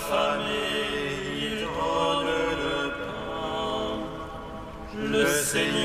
famille, il donne le pain. Le Seigneur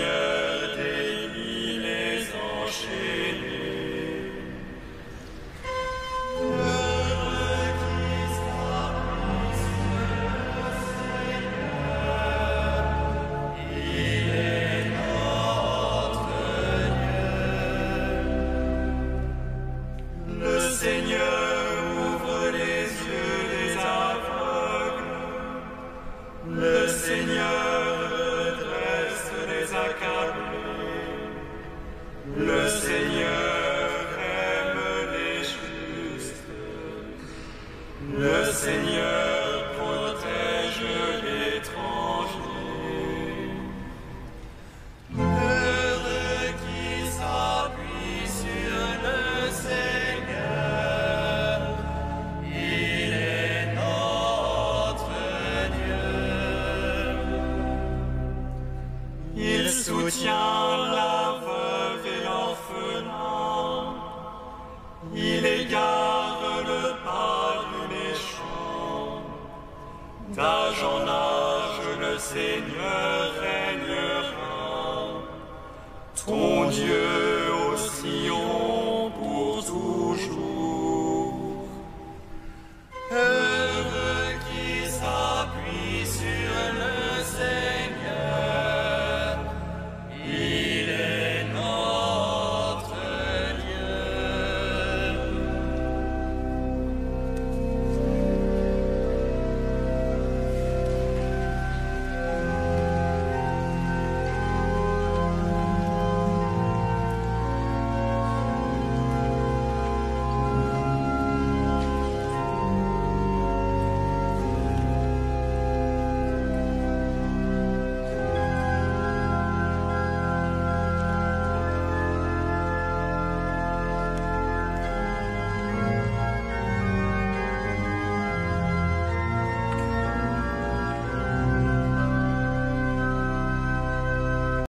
soutient la veuve et l'orphelin. Il égare le pas du méchant. D'âge en âge, le Seigneur règnera. Ton Dieu